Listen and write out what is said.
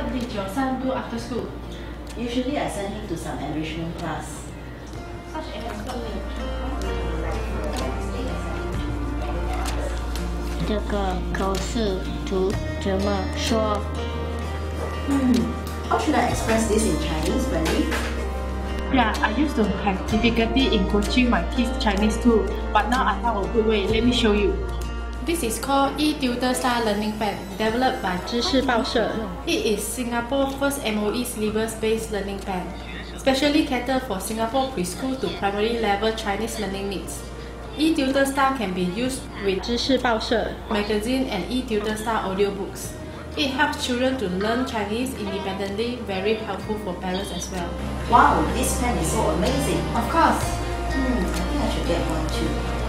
did your son do after school? Usually I send him to some enrichment class. Such as what 这个口试图怎么说？ Hmm. How should I express this in Chinese, Wendy? Yeah, I used to have difficulty in coaching my kids Chinese too, but now I found a good way. Let me show you. This is called eTutor Star Learning Pen, developed by 知识报社. It is Singapore's first MOE syllabus-based learning pen, specially catered for Singapore preschool to primary level Chinese learning needs. eTutor Star can be used with 知识报社 magazine and eTutor Star audiobooks. It helps children to learn Chinese independently, very helpful for parents as well. Wow, this pen is so amazing. Of course, Hmm, I think I should get one too.